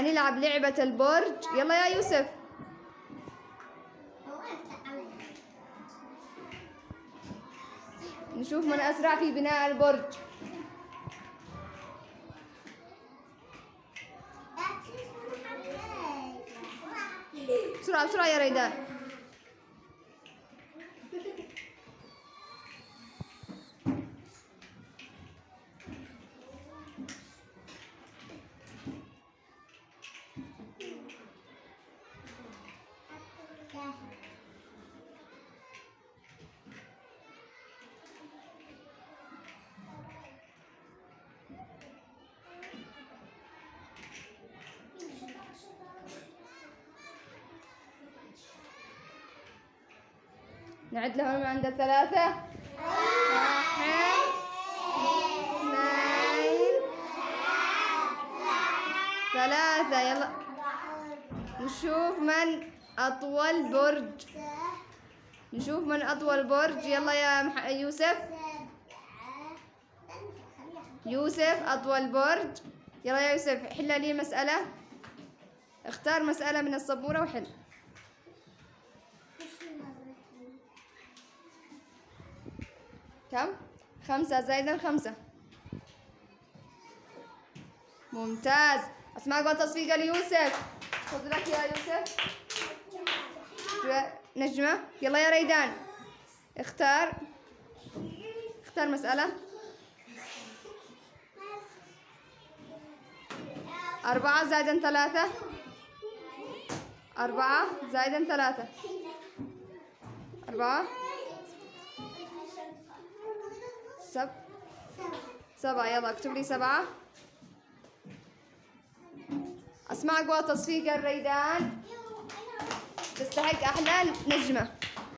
نلعب لعبة البرج. يلا يا يوسف. نشوف من أسرع في بناء البرج. بسرعة بسرعة يا ريدان. نعد لهم من عند الثلاثة واحد اثنين ثلاثة. يلا. نشوف من أطول برج. نشوف من أطول برج. يلا يا. يوسف. يوسف أطول برج. يلا يا يوسف حل لي مسألة اختار مسألة من السبورة وحل. كم؟ خمسة زائدا خمسة. ممتاز. أسمع قول تصفيق ليوسف. خذ لك يا يوسف. نجمة. يلا يا ريدان. اختار. اختار مسألة. أربعة زائدا ثلاثة. أربعة زائدا ثلاثة. أربعة. سب. سبعة. يلا اكتب لي سبعة. أسمع قوى تصفيق الريدان تستحق أحلى نجمة.